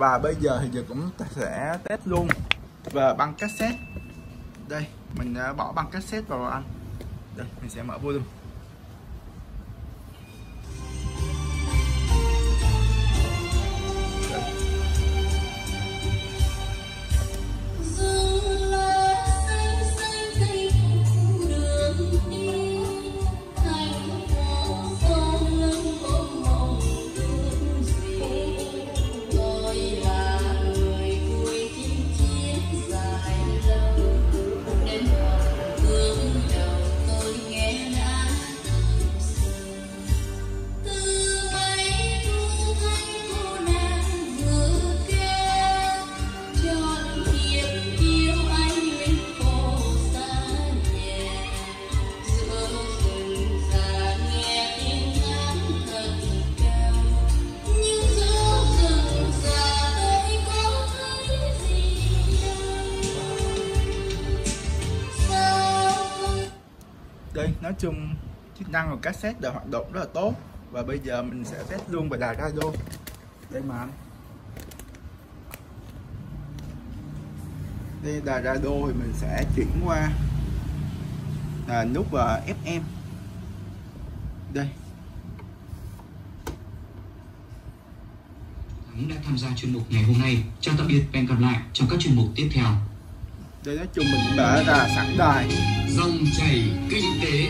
và bây giờ thì giờ cũng sẽ test luôn. Về băng cassette. Đây, mình bỏ băng cassette vào anh. Đây, mình sẽ mở volume nói chung, chức năng của cassette đều hoạt động rất là tốt. Và bây giờ mình sẽ test luôn về đài radio. Đây mà anh đây, đài radio thì mình sẽ chuyển qua là nút vào FM đây. Đã tham gia chuyên mục ngày hôm nay. Chào tạm biệt và hẹn gặp lại trong các chuyên mục tiếp theo đây nói chung mình đã ra sẵn đài Dòng chảy kinh tế.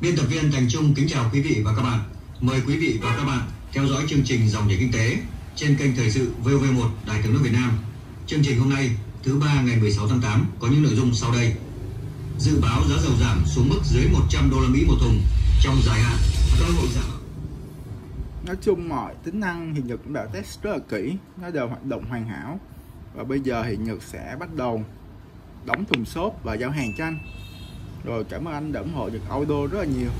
Biên tập viên Thành Trung kính chào quý vị và các bạn. Mời quý vị và các bạn theo dõi chương trình Dòng chảy kinh tế trên kênh Thời sự VV1 Đài tiếng nói Việt Nam. Chương trình hôm nay, thứ ba ngày 16 tháng 8 có những nội dung sau đây. Dự báo giá dầu giảm xuống mức dưới 100 đô la Mỹ một thùng trong dài hạn. Cơ hội giảm nói chung mọi tính năng thì Nhật cũng đã test rất là kỹ, nó đều hoạt động hoàn hảo. Và bây giờ thì Nhật sẽ bắt đầu đóng thùng xốp và giao hàng cho anh. Rồi cảm ơn anh đã ủng hộ Nhật Auto rất là nhiều.